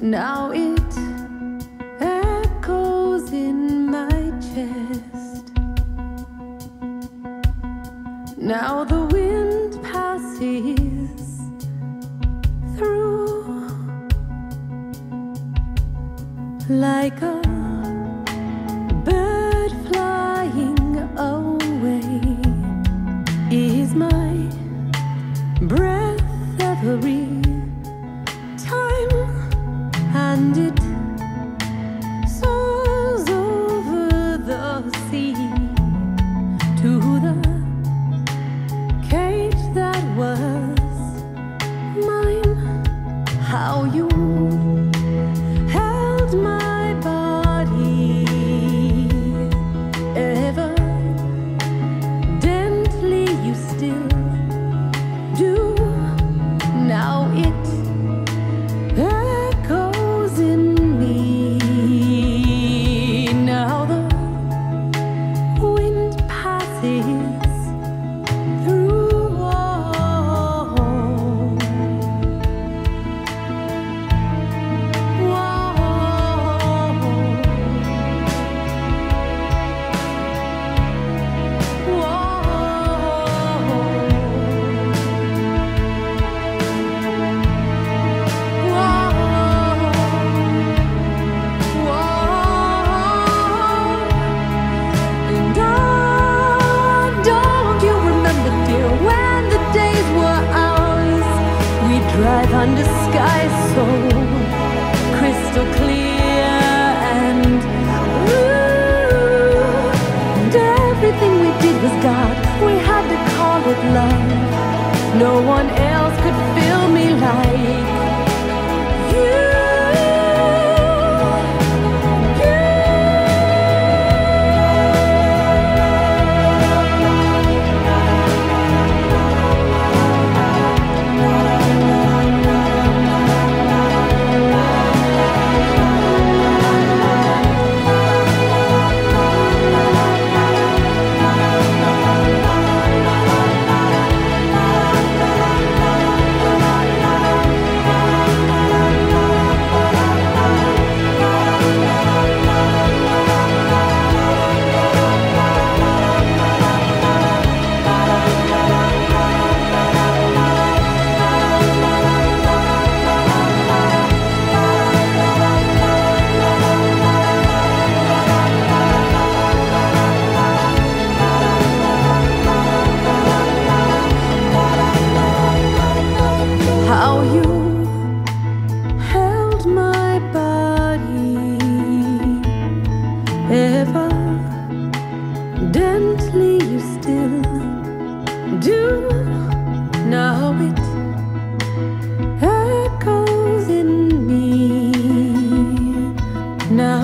Now it echoes in my chest. Now the wind passes through like a bird flying away. Is my breath every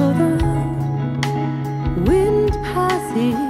the wind passes.